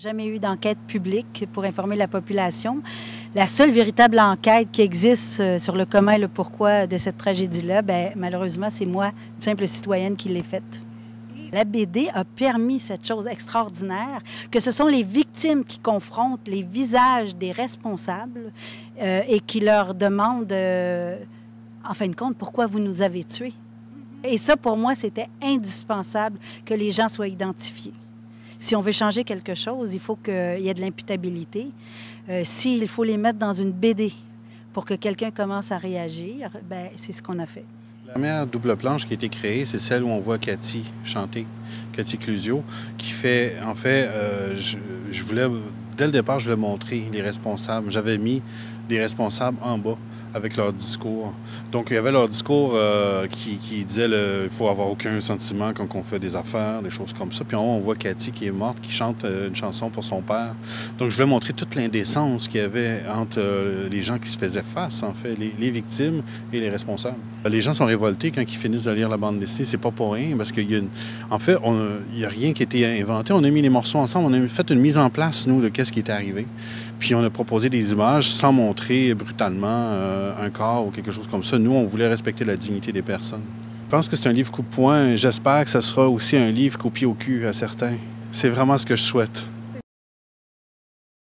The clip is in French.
Jamais eu d'enquête publique pour informer la population. La seule véritable enquête qui existe euh, sur le comment et le pourquoi de cette tragédie-là, ben, malheureusement, c'est moi, une simple citoyenne, qui l'ai faite. La BD a permis cette chose extraordinaire, que ce sont les victimes qui confrontent les visages des responsables euh, et qui leur demandent, euh, en fin de compte, pourquoi vous nous avez tués. Et ça, pour moi, c'était indispensable que les gens soient identifiés. Si on veut changer quelque chose, il faut qu'il y ait de l'imputabilité. Euh, S'il faut les mettre dans une BD pour que quelqu'un commence à réagir, ben, c'est ce qu'on a fait. La première double planche qui a été créée, c'est celle où on voit Cathy chanter, Cathy Clusio, qui fait, en fait, euh, je, je, voulais, dès le départ, je voulais montrer les responsables. J'avais mis des responsables en bas avec leur discours. Donc, il y avait leur discours euh, qui, disait qu'il faut avoir aucun sentiment quand on fait des affaires, des choses comme ça. Puis haut, on voit Cathy qui est morte, qui chante euh, une chanson pour son père. Donc, je vais montrer toute l'indécence qu'il y avait entre euh, les gens qui se faisaient face, en fait, les, les, victimes et les responsables. Les gens sont révoltés quand ils finissent de lire la bande dessinée. C'est pas pour rien, parce qu'il y a une... En fait, il n'y a rien qui a été inventé. On a mis les morceaux ensemble. On a fait une mise en place, nous, de qu'est-ce qui est arrivé. Puis on a proposé des images sans montrer brutalement euh, un corps ou quelque chose comme ça. Nous, on voulait respecter la dignité des personnes. Je pense que c'est un livre coup-point. J'espère que ce sera aussi un livre copié au cul à certains. C'est vraiment ce que je souhaite.